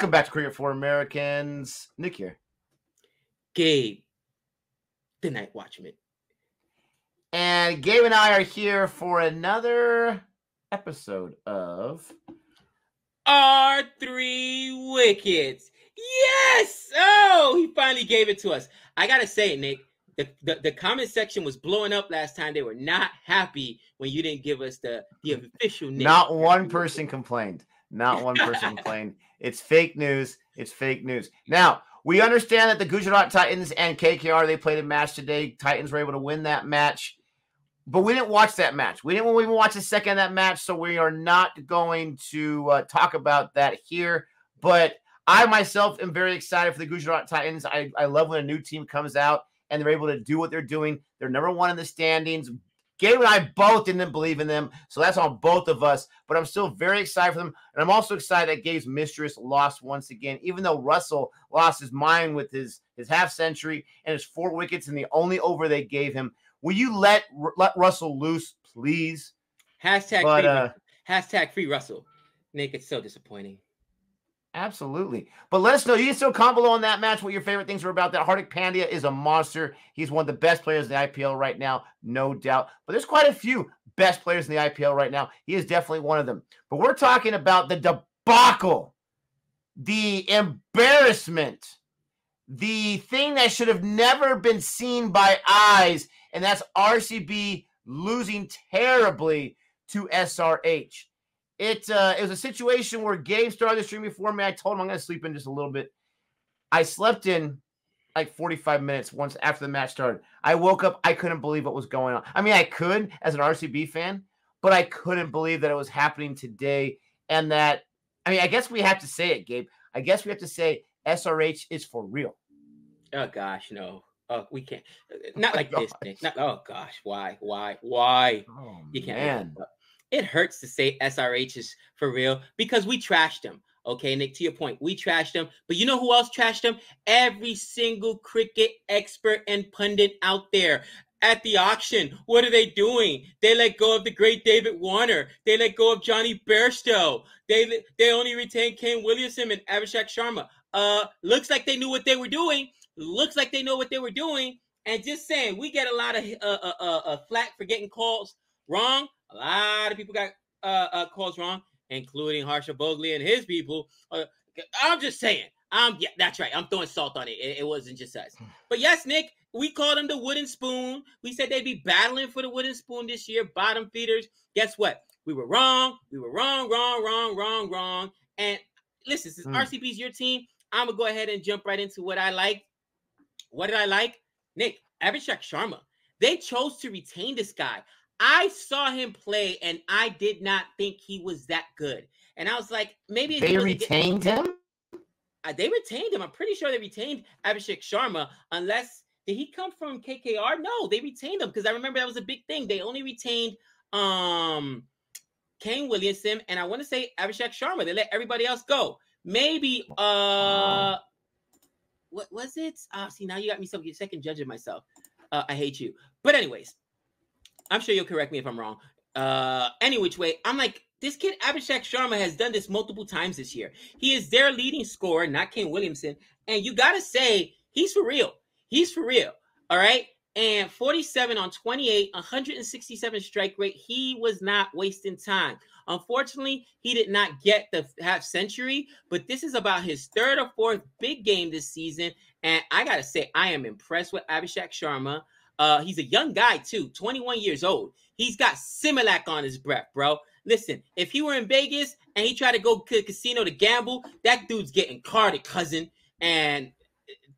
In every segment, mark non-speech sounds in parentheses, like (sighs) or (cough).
Welcome back to Cricket for Americans. Nick here. Gabe, the Night Watchman. And Gabe and I are here for another episode of Our Three Wickets. Yes! Oh, he finally gave it to us. I gotta say, Nick, the, the, the comment section was blowing up last time. They were not happy when you didn't give us the, the official name. Not one person complained. Not one person (laughs) complained. It's fake news. It's fake news. Now, we understand that the Gujarat Titans and KKR, they played a match today. Titans were able to win that match. But we didn't watch that match. We didn't even watch the second of that match, so we are not going to uh, talk about that here. But I myself am very excited for the Gujarat Titans. I, I love when a new team comes out and they're able to do what they're doing. They're number one in the standings. Gabe and I both didn't believe in them, so that's on both of us. But I'm still very excited for them, and I'm also excited that Gabe's mistress lost once again. Even though Russell lost his mind with his his half century and his four wickets and the only over they gave him, will you let let Russell loose, please? Hashtag But, free, uh, hashtag free Russell. Nick, it's so disappointing. Absolutely. But let us know. You can still comment below on that match what your favorite things were about that. Hardik Pandya is a monster. He's one of the best players in the IPL right now, no doubt. But there's quite a few best players in the IPL right now. He is definitely one of them. But we're talking about the debacle, the embarrassment, the thing that should have never been seen by eyes, and that's RCB losing terribly to SRH. It uh, it was a situation where Gabe started the stream before me. I told him I'm going to sleep in just a little bit. I slept in like 45 minutes once after the match started. I woke up. I couldn't believe what was going on. I mean, I could as an RCB fan, but I couldn't believe that it was happening today. And that, I mean, I guess we have to say it, Gabe. I guess we have to say SRH is for real. Oh gosh, no. Oh, we can't. Not like this, gosh. Nick. Not, oh gosh, why, why, why? Oh, You can't. It hurts to say SRH is for real because we trashed them. Okay, Nick, to your point, we trashed them. But you know who else trashed them? Every single cricket expert and pundit out there. At the auction, what are they doing? They let go of the great David Warner. They let go of Jonny Bairstow. They they only retained Kane Williamson and Abhishek Sharma. Uh, looks like they knew what they were doing. Looks like they know what they were doing. And just saying, we get a lot of uh, uh, uh, uh, flack for getting calls wrong. A lot of people got uh, uh, calls wrong, including Harsha Bhogle and his people. Uh, I'm just saying. Um, yeah, that's right. I'm throwing salt on it. It, it wasn't just us. (sighs) But yes, Nick, we called them the wooden spoon. We said they'd be battling for the wooden spoon this year, bottom feeders. Guess what? We were wrong. We were wrong, wrong, wrong, wrong, wrong. And listen, since. RCB's your team, I'm gonna go ahead and jump right into what I like. What did I like? Nick, Abhishek Sharma. They chose to retain this guy. I saw him play and I did not think he was that good. And I was like, maybe They get- retained him? uh, they retained him. I'm pretty sure they retained Abhishek Sharma, unless did he come from KKR? No, they retained him because I remember that was a big thing. They only retained um Kane Williamson and I want to say Abhishek Sharma. They let everybody else go. Maybe uh what was it? Uh see now you got me some second judging myself. Uh, I hate you. But anyways, I'm sure you'll correct me if I'm wrong. Uh, any which way, I'm like, this kid Abhishek Sharma has done this multiple times this year. He is their leading scorer, not Kane Williamson. And you got to say, he's for real. He's for real. All right. And 47 on 28, 167 strike rate. He was not wasting time. Unfortunately, he did not get the half century, but this is about his third or fourth big game this season. And I got to say, I am impressed with Abhishek Sharma. Uh, he's a young guy, too, 21 years old. He's got Similac on his breath, bro. Listen, if he were in Vegas and he tried to go to the casino to gamble, that dude's getting carded, cousin. And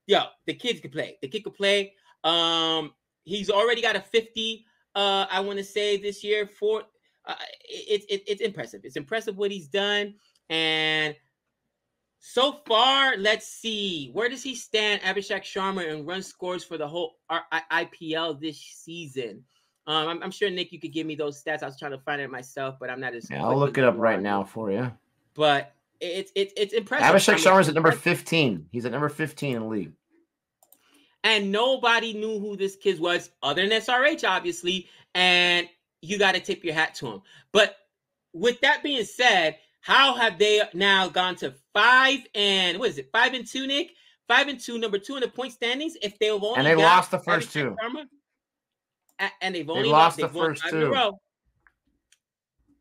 yo, the kids can play. The kid can play. Um, he's already got a 50. Uh, I want to say this year for uh, it, it, it's impressive. It's impressive what he's done. And so far, let's see. Where does he stand, Abhishek Sharma, in run scores for the whole IPL this season? Um, I'm, I'm sure Nick, you could give me those stats. I was trying to find it myself, but I'm not as. Yeah, I'll look it up right are. now for you. But it's it's it's impressive. Abhishek Sharma is at number 15. He's at number 15 in the league. and nobody knew who this kid was other than SRH, obviously. And you got to tip your hat to him. But with that being said, How have they now gone to five and what is it? Five and two, Nick. Five and two, number two in the point standings. If they've only and they lost the first two, Sharma, and they've only they lost they've the first two.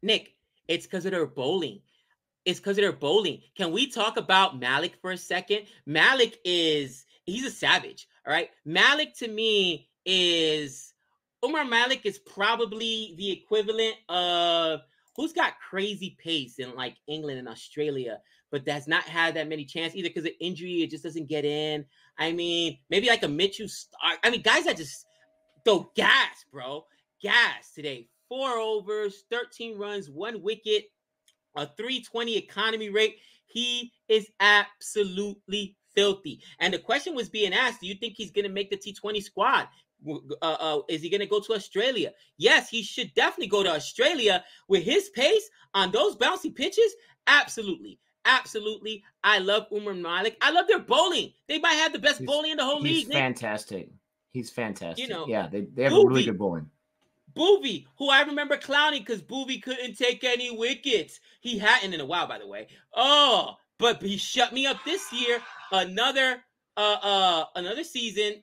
Nick, it's because of their bowling. It's because of their bowling. Can we talk about Malik for a second? Malik is he's a savage. All right. Malik to me is Umar Malik is probably the equivalent of who's got crazy pace in like England and Australia, but that's not had that many chances either because of injury. It just doesn't get in. I mean, maybe like a Mitchell Starc. I mean, guys that just throw gas, bro. Gas today. Four overs, 13 runs, one wicket, a 320 economy rate. He is absolutely filthy. And the question was being asked: Do you think he's going to make the T20 squad? Uh, uh, is he going to go to Australia? Yes, he should definitely go to Australia with his pace on those bouncy pitches. Absolutely. Absolutely. I love Umar Malik. I love their bowling. They might have the best he's, bowling in the whole he's league. Fantastic. He's fantastic. You know, yeah, they, they have Bhuvi, really good bowling. Bhuvi, who I remember clowning because Bhuvi couldn't take any wickets. He hadn't in a while, by the way. Oh, but he shut me up this year. Another uh uh another season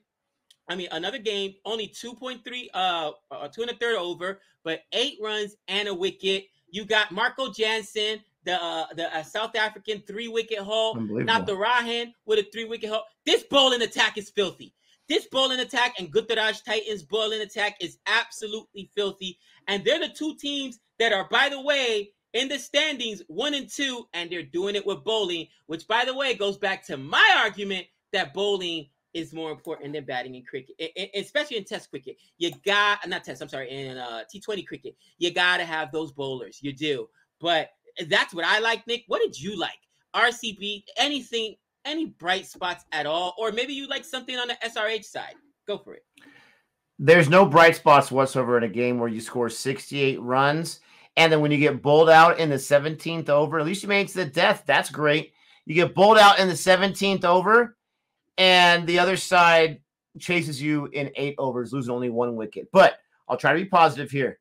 I mean, another game, only 2.3, uh, uh, two and a third over, but eight runs and a wicket. You got Marco Jansen, the uh, the uh, South African three wicket haul, Natarajan with a three wicket haul. This bowling attack is filthy. This bowling attack and Gujarat Titans bowling attack is absolutely filthy. And they're the two teams that are, by the way, in the standings one and two, and they're doing it with bowling, which, by the way, goes back to my argument that bowling is more important than batting in cricket, especially in Test cricket. You got not Test. I'm sorry, in uh, T20 cricket, you got to have those bowlers. You do, but that's what I like. Nick, what did you like? RCB, anything, any bright spots at all, or maybe you like something on the SRH side. Go for it. There's no bright spots whatsoever in a game where you score 68 runs. And then when you get bowled out in the 17th over, at least you made it to the death. That's great. You get bowled out in the 17th over, and the other side chases you in eight overs, losing only one wicket. But I'll try to be positive here.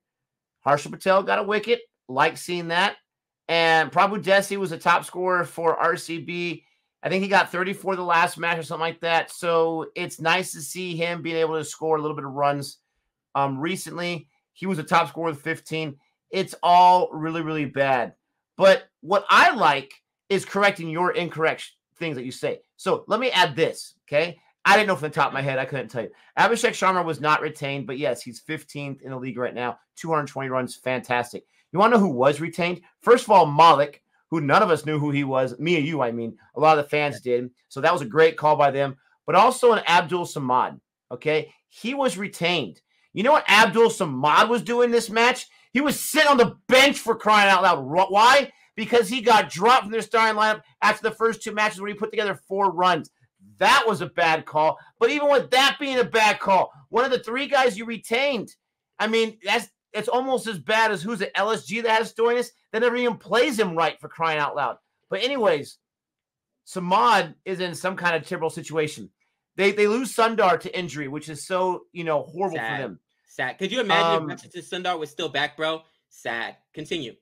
Harshal Patel got a wicket. Like seeing that. And Prabhudessai was a top scorer for RCB. I think he got 34 the last match or something like that. So it's nice to see him being able to score a little bit of runs. Um, recently, he was a top scorer with 15. It's all really, really bad. But what I like is correcting your incorrect things that you say. So let me add this, okay? I didn't know from the top of my head. I couldn't tell you. Abhishek Sharma was not retained, but yes, he's 15th in the league right now. 220 runs, fantastic. You want to know who was retained? First of all, Malik, who none of us knew who he was. Me and you, I mean. A lot of the fans did. So that was a great call by them. But also an Abdul Samad, okay? He was retained. You know what Abdul Samad was doing this match? He was sitting on the bench for crying out loud. Why? Because he got dropped from their starting lineup after the first two matches where he put together four runs. That was a bad call. But even with that being a bad call, one of the three guys you retained, I mean, that's it's almost as bad as who's at LSG that has Stoinis that never even plays him right for crying out loud. But anyways, Samad is in some kind of terrible situation. They they lose Sundar to injury, which is so you know horrible Sad. for them. Sad. Could you imagine um, if Sundar was still back, bro? Sad. Continue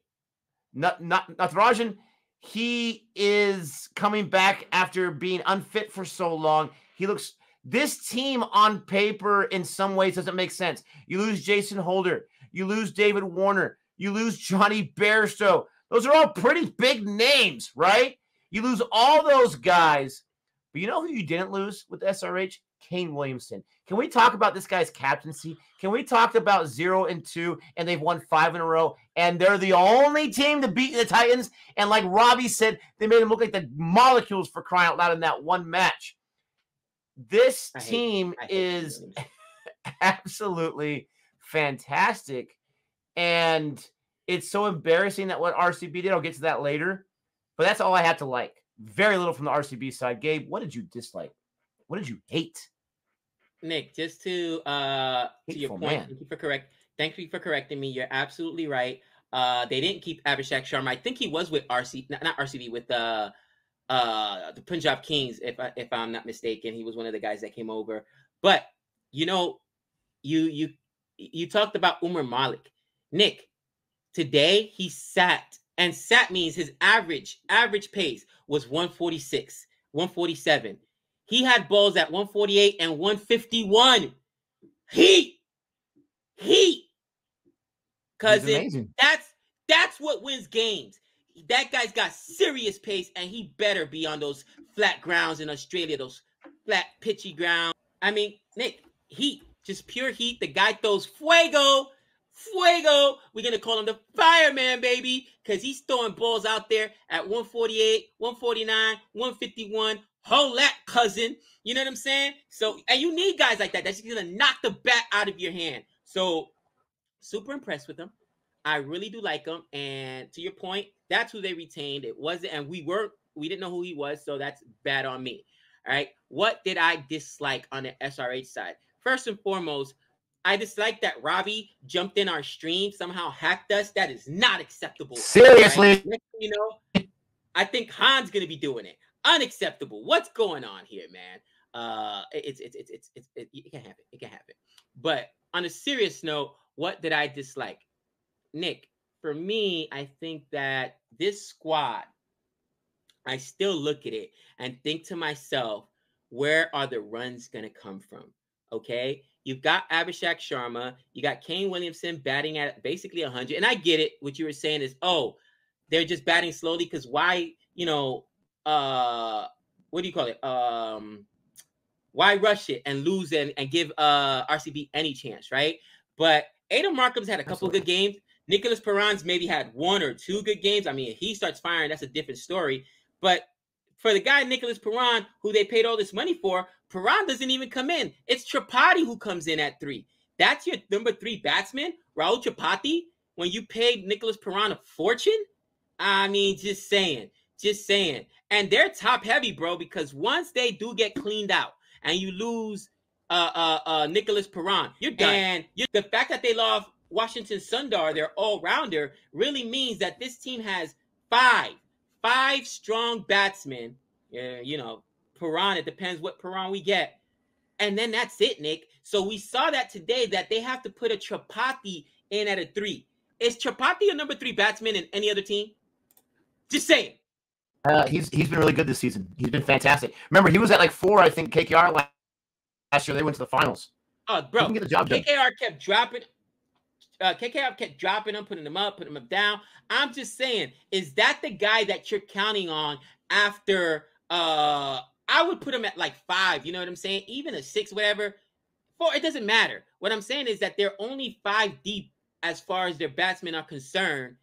not not Natarajan, he is coming back after being unfit for so long. He looks this team on paper in some ways doesn't make sense. You lose Jason Holder, you lose David Warner, you lose Jonny Bairstow. Those are all pretty big names, right? You lose all those guys. But you know who you didn't lose with SRH? Kane Williamson. Can we talk about this guy's captaincy? Can we talk about zero and two, and they've won five in a row, and they're the only team to beat the Titans? And like Robbie said, they made them look like the molecules for crying out loud in that one match. This team is (laughs) absolutely fantastic, and it's so embarrassing that what RCB did. I'll get to that later, but that's all I had to like. Very little from the RCB side. Gabe, what did you dislike? What did you hate? Nick, just to uh to your point, man. thank you for correct. Thank you for correcting me. You're absolutely right. Uh, they didn't keep Abhishek Sharma. I think he was with RC, not, not RCB, with uh, uh, the Punjab Kings, if I, if I'm not mistaken. He was one of the guys that came over. But you know, you you you talked about Umar Malik, Nick. Today he sat And sat means his average average pace was 146, 147. He had balls at 148 and 151. Heat, heat, cousin. That's that's what wins games. That guy's got serious pace, and he better be on those flat grounds in Australia, those flat pitchy grounds. I mean, Nick, heat, just pure heat. The guy throws fuego Fuego. We're gonna call him the fireman, baby, because he's throwing balls out there at 148, 149, 151. Hold that, cousin. You know what I'm saying? So, and you need guys like that. That's gonna knock the bat out of your hand. So, super impressed with them. I really do like them. And to your point, that's who they retained. It wasn't, and we weren't, we didn't know who he was, so that's bad on me. All right. What did I dislike on the SRH side? First and foremost, I dislike that Robbie jumped in our stream, somehow hacked us. That is not acceptable. Seriously. Right? You know, I think Han's gonna be doing it. Unacceptable. What's going on here, man? Uh it's it's it's it's, it's it, it can happen. It can happen. But on a serious note, what did I dislike? Nick, for me, I think that this squad, I still look at it and think to myself, where are the runs gonna come from? Okay. You've got Abhishek Sharma. You got Kane Williamson batting at basically 100. And I get it. What you were saying is, oh, they're just batting slowly because why, you know, uh, what do you call it? Um, why rush it and lose and, and give uh RCB any chance, right? But Aiden Markram's had a couple Absolutely. good games. Nicholas Pooran's maybe had one or two good games. I mean, if he starts firing, that's a different story. But for the guy Nicholas Pooran, who they paid all this money for, Pooran doesn't even come in. It's Tripathi who comes in at three. That's your number three batsman, Rahul Tripathi. When you paid Nicholas Pooran a fortune, I mean, just saying, just saying. And they're top heavy, bro, because once they do get cleaned out and you lose uh uh uh Nicholas Pooran, you're done. And you're, the fact that they lost Washington Sundar, their all rounder, really means that this team has five, five strong batsmen. Yeah, you know, Pooran. It depends what Pooran we get. And then that's it, Nick. So we saw that today that they have to put a Tripathi in at a three. Is Tripathi a number three batsman in any other team? Just saying. Uh, he's he's been really good this season. He's been fantastic. Remember, he was at like four, I think, KKR last year. They went to the finals. Oh, bro, get the job KKR done. kept dropping. Uh, KKR kept dropping them, putting them up, putting them down. I'm just saying, is that the guy that you're counting on after uh I would put them at like five. You know what I'm saying? Even a six, whatever. Four, it doesn't matter. What I'm saying is that they're only five deep as far as their batsmen are concerned.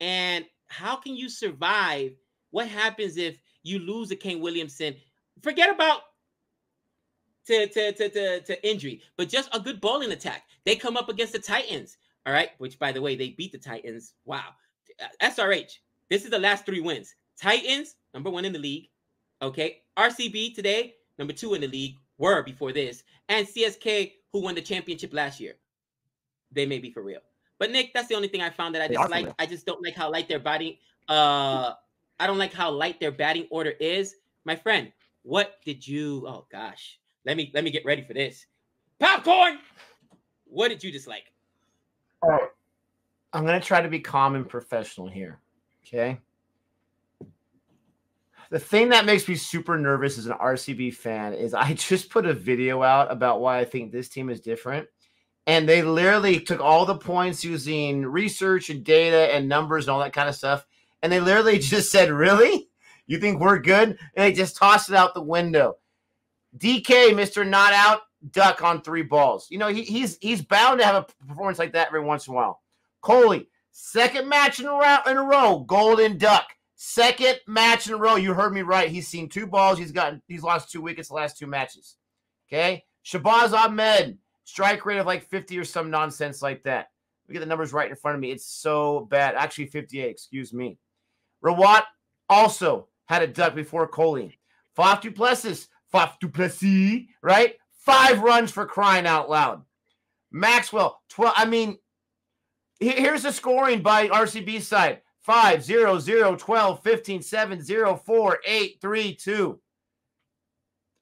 And how can you survive? What happens if you lose a Kane Williamson? Forget about to, to, to, to, to injury, but just a good bowling attack. They come up against the Titans, all right, which by the way, they beat the Titans. Wow. SRH, this is the last three wins. Titans, number one in the league. Okay. RCB today, number two in the league, were before this, and CSK, who won the championship last year. They may be for real. But Nick, that's the only thing I found that I dislike. I just don't like how light their batting. Uh, I don't like how light their batting order is. My friend, what did you? Oh gosh, let me let me get ready for this. Popcorn. What did you dislike? All right. I'm gonna try to be calm and professional here. Okay the thing that makes me super nervous as an RCB fan is I (laughs) just put a video out about why I think this team is different. And they literally took all the points using research and data and numbers and all that kind of stuff. And they literally (laughs) just said, Really? You think we're good? And they just tossed it out the window. DK, Mr. Not Out, duck on three balls. You know, he, he's he's bound to have a performance like that every once in a while. Kohli, second match in a row, in a row golden duck. Second match in a row. You heard me right. He's seen two balls. He's gotten he's lost two wickets the last two matches. Okay. Shahbaz Ahmed, strike rate of like 50 or some nonsense like that. We get the numbers right in front of me. It's so bad. Actually, 58, excuse me. Rawat also had a duck before Kohli. Faf du Plessis, Faf du Plessis, right? Five runs for crying out loud. Maxwell, 12. I mean, here's the scoring by RCB side. 5 0 0 12 15 7 0 4 8 3 2.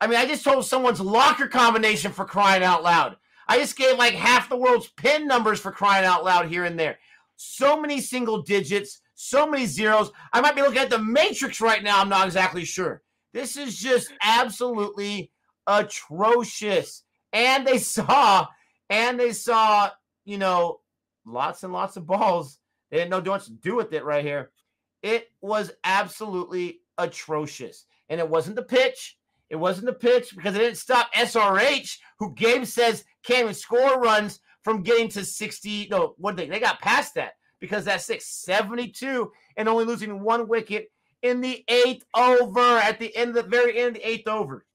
I mean, I just told someone's locker combination for crying out loud. I just gave like half the world's pin numbers for crying out loud here and there. So many single digits, So many zeros. I might be looking at the Matrix right now. I'm not exactly sure. This is just absolutely atrocious. And they saw, and they saw, you know, lots and lots of balls. They didn't know what to do with it right here. It was absolutely atrocious. And it wasn't the pitch. It wasn't the pitch because it didn't stop SRH, who Gabe says can't even score runs from getting to 60. No, what they they got past that because that's 672 and only losing one wicket in the eighth over at the end, the very end of the eighth over.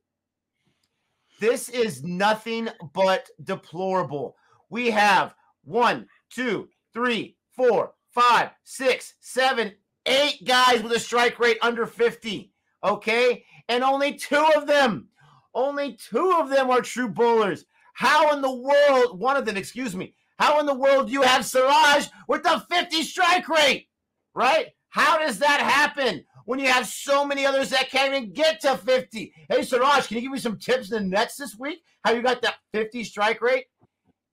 This is nothing but deplorable. We have one, two, three, four, five, six, seven, eight guys with a strike rate under 50. Okay. And only two of them, only two of them are true bowlers. How in the world, one of them, excuse me, how in the world do you have Siraj with a 50 strike rate? Right? How does that happen when you have so many others that can't even get to 50? Hey, Siraj, can you give me some tips in the nets this week? How you got that 50 strike rate?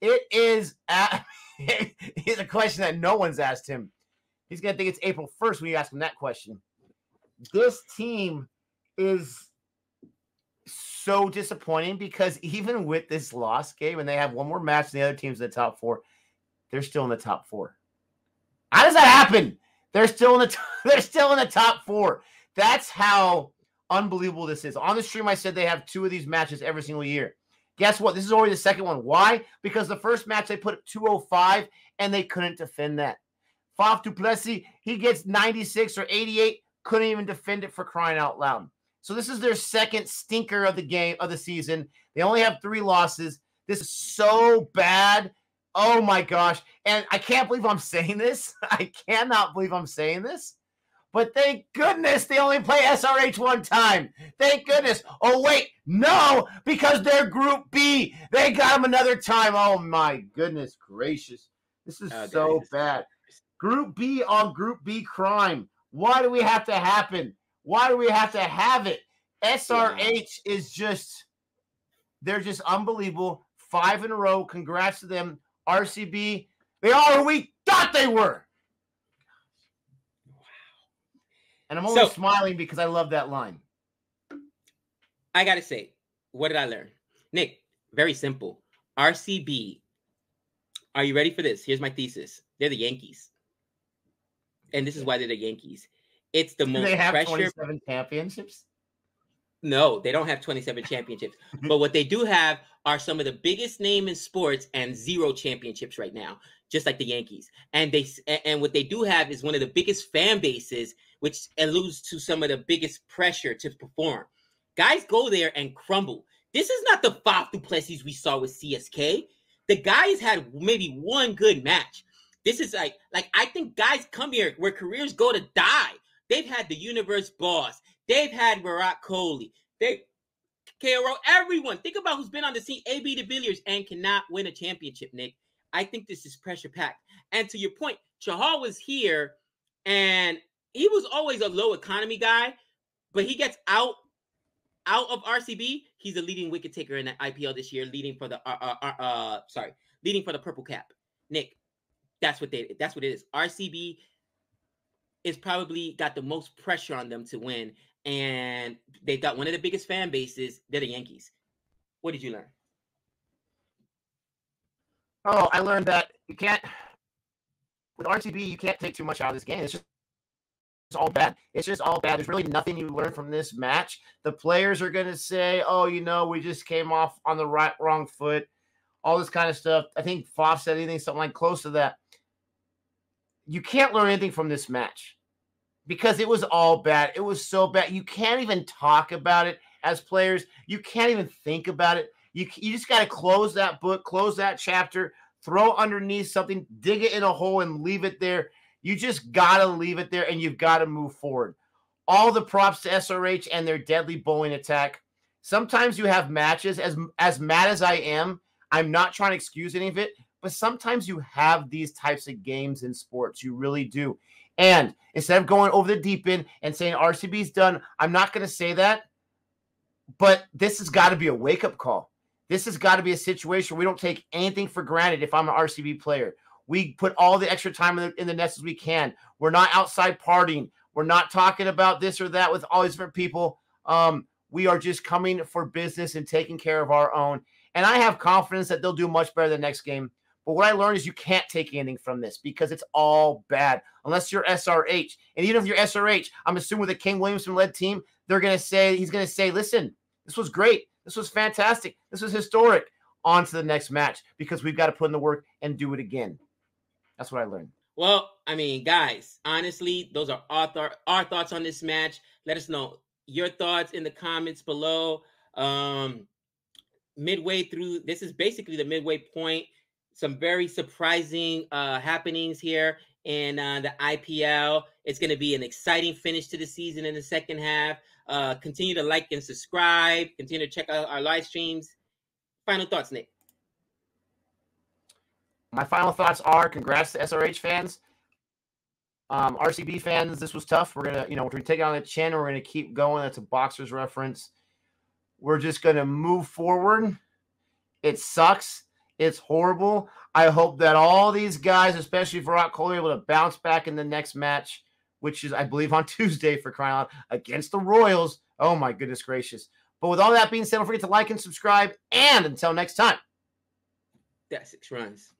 It is a, (laughs) it's a question that no one's asked him. He's going to think it's April 1st when you ask him that question. This team is so disappointing because (laughs) even with this loss game and they have one more match than the other teams in the top four, they're still in the top four. How does that happen? They're still in the t- (laughs) they're still in the top four. That's how unbelievable this is. On the stream, I said they have two of these matches every single year. Guess what? This is already the second one. Why? Because the first match they put 205 and they couldn't defend that. Faf du Plessis, he gets 96 or 88, couldn't even defend it for crying out loud. So this is their second stinker of the game of the season. They only have three losses. This is so bad. Oh my gosh. And I can't believe I'm saying this. (laughs) I cannot believe I'm saying this. But thank goodness they only play SRH one time. Thank goodness. Oh, wait. No, because they're Group B. They got them another time. Oh, my goodness gracious. This is oh, so bad. Group B on Group B crime. Why do we have to happen? Why do we have to have it? SRH yeah. is just, they're just unbelievable. Five in a row. Congrats to them. RCB, they are who we thought they were. Wow. And I'm only so, smiling because I love that line. I got to say, what did I learn? Nick, very simple. RCB, are you ready for this? Here's my thesis. They're the Yankees. And this is why they're the Yankees. It's the most they have pressure. 27 championships? No, they don't have 27 championships. Mm-hmm. but what they do have are some of the biggest name in sports and zero championships right now, just like the Yankees. And they and what they do have is one of the biggest fan bases, which alludes to some of the biggest pressure to perform. Guys go there and crumble. This is not the Faf du Plessis we saw with CSK. The guys had maybe one good match. This is like like I think guys come here where careers go to die. They've had the universe boss. They've had Virat Kohli. They KRO, everyone. Think about who's been on the scene. AB de Villiers and cannot win a championship, Nick. I think this is pressure packed. And to your point, Chahal was here and he was always a low economy guy, but he gets out out of RCB. He's a leading wicket taker in the IPL this year, leading for the uh, uh, uh, uh sorry, leading for the purple cap. Nick, that's what they that's what it is. RCB is probably got the most pressure on them to win and they've got one of the biggest fan bases. They're the Yankees. What did you learn? Oh, I learned that you can't with RCB. You can't take too much out of this game. It's just it's all bad. It's just all bad. There's really nothing you learn from this match. The players are going to say, "Oh, you know, we just came off on the right wrong foot." All this kind of stuff. I think Faf said anything something like close to that. You can't learn anything from this match because it was all bad. It was so bad. You can't even talk about it as players. You can't even think about it. You, you just got to close that book, close that chapter, throw underneath something, dig it in a hole, and leave it there. You just got to leave it there and you've got to move forward. All the props to SRH and their deadly bowling attack. Sometimes you have matches, as, as mad as I am, I'm not trying to excuse any of it, but sometimes you have these types of games in sports. You really do. And instead of going over the deep end and saying RCB's done, I'm not going to say that. But this has got to be a wake up call. This has got to be a situation where we don't take anything for granted if I'm an RCB player. We put all the extra time in the, in the nest as we can. We're not outside partying. We're not talking about this or that with all these different people. Um, we are just coming for business and taking care of our own. And I have confidence that they'll do much better the next game. But what I learned is you can't take anything from this because it's all bad unless you're SRH. And even if you're SRH, I'm assuming with a Kane Williamson led team, they're going to say, he's going to say, listen, this was great. This was fantastic. This was historic. On to the next match because we've got to put in the work and do it again. That's what I learned. Well, I mean, guys, honestly, those are our, th- our thoughts on this match. Let us know your thoughts in the comments below. Um, midway through, this is basically the midway point. Some very surprising uh, happenings here in uh, the IPL. It's going to be an exciting finish to the season in the second half. Uh, continue to like and subscribe. Continue to check out our live streams. Final thoughts, Nick. My final thoughts are congrats to SRH fans. Um, RCB fans, this was tough. We're gonna, you know, we're it on the chin. We're gonna keep going. That's a boxer's reference. We're just gonna move forward. It sucks. It's horrible. I hope that all these guys, especially Virat Kohli, are able to bounce back in the next match, which is, I believe, on (laughs) Tuesday for crying out against the Royals. Oh my goodness gracious! But with all that being said, don't forget to like and subscribe. And until next time, that's six runs.